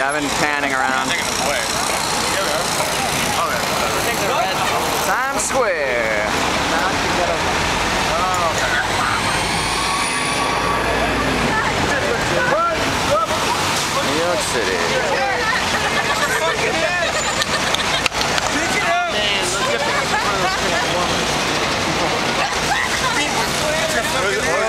Yeah, I've been panning around. Times Square. Oh. New York City. Man,